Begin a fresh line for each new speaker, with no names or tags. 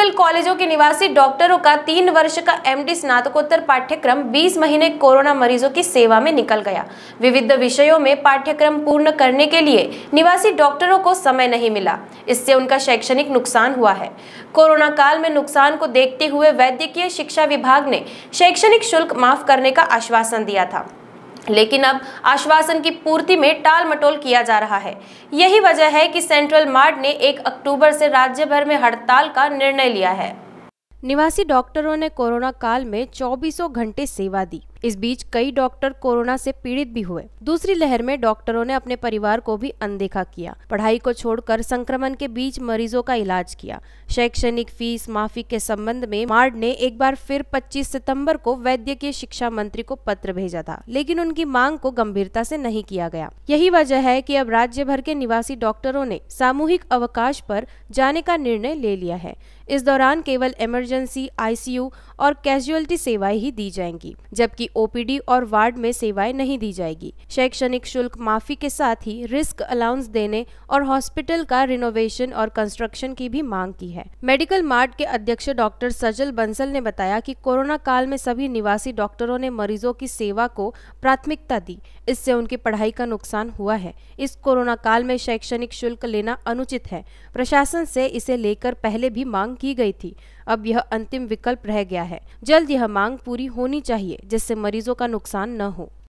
Medical कॉलेजों के निवासी डॉक्टरों का तीन वर्ष का एमडी स्नातकोत्तर पाठ्यक्रम 20 महीने कोरोना मरीजों की सेवा में निकल गया। विविध विषयों में पाठ्यक्रम पूर्ण करने के लिए निवासी डॉक्टरों को समय नहीं मिला। इससे उनका शैक्षणिक नुकसान हुआ है। कोरोना काल में नुकसान को देखते हुए वैद्यकीय शिक्षा विभाग ने शैक्षणिक शुल्क माफ़ करने का आश्वासन दिया था। लेकिन अब आश्वासन की पूर्ति में टाल मटोल किया जा रहा है। यही वजह है कि सेंट्रल मार्ट ने 1 अक्टूबर से राज्य भर में हड़ताल का निर्णय लिया है। निवासी डॉक्टरों ने कोरोना काल में चौबीसों घंटे सेवा दी। इस बीच कई डॉक्टर कोरोना से पीड़ित भी हुए। दूसरी लहर में डॉक्टरों ने अपने परिवार को भी अनदेखा किया। पढ़ाई को छोड़कर संक्रमण के बीच मरीजों का इलाज किया। शैक्षणिक फ़ीस माफ़ी के संबंध में मार्ड ने एक बार फिर 25 सितंबर को वैद्य वैद्यकीय शिक्षा मंत्री को पत्र भेजा था, लेकिन उनकी मांग को गंभीरता से नहीं किया गया। यही वजह है की अब राज्य भर के निवासी डॉक्टरों ने सामूहिक अवकाश पर जाने का निर्णय ले लिया है। इस दौरान केवल इमरजेंसी, आईसीयू और कैजुअलिटी सेवाएँ ही दी जाएँगी, जबकि ओपीडी और वार्ड में सेवाएँ नहीं दी जाएगी। शैक्षणिक शुल्क माफ़ी के साथ ही रिस्क अलाउंस देने और हॉस्पिटल का रिनोवेशन और कंस्ट्रक्शन की भी मांग की है। मेडिकल मार्ट के अध्यक्ष डॉक्टर सजल बंसल ने बताया की कोरोना काल में सभी निवासी डॉक्टरों ने मरीजों की सेवा को प्राथमिकता दी। इससे उनकी पढ़ाई का नुकसान हुआ है। इस कोरोना काल में शैक्षणिक शुल्क लेना अनुचित है। प्रशासन से इसे लेकर पहले भी मांग की गई थी। अब यह अंतिम विकल्प रह गया है। जल्द यह मांग पूरी होनी चाहिए, जिससे मरीजों का नुकसान न हो।